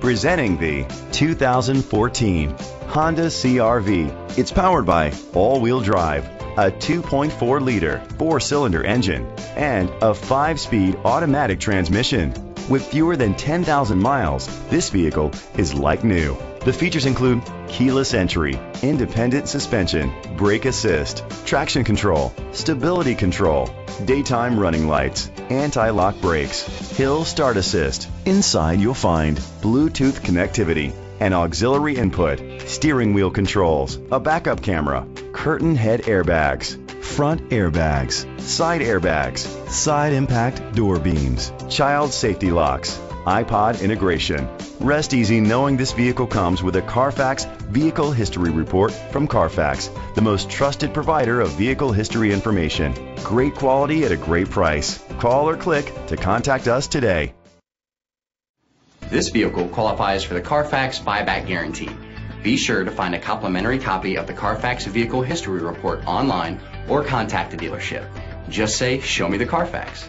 Presenting the 2014 Honda CRV. It's powered by all-wheel drive, a 2.4 liter four-cylinder engine, and a five-speed automatic transmission. With fewer than 10,000 miles, this vehicle is like new. The features include keyless entry, independent suspension, brake assist, traction control, stability control, daytime running lights, anti-lock brakes, hill start assist. Inside you'll find Bluetooth connectivity, an auxiliary input, steering wheel controls, a backup camera, curtain head airbags, front airbags, side airbags, side impact door beams, child safety locks, iPod integration. Rest easy knowing this vehicle comes with a Carfax Vehicle History Report from Carfax, the most trusted provider of vehicle history information. Great quality at a great price. Call or click to contact us today. This vehicle qualifies for the Carfax buyback guarantee. Be sure to find a complimentary copy of the Carfax Vehicle History Report online or contact the dealership. Just say, Show me the Carfax.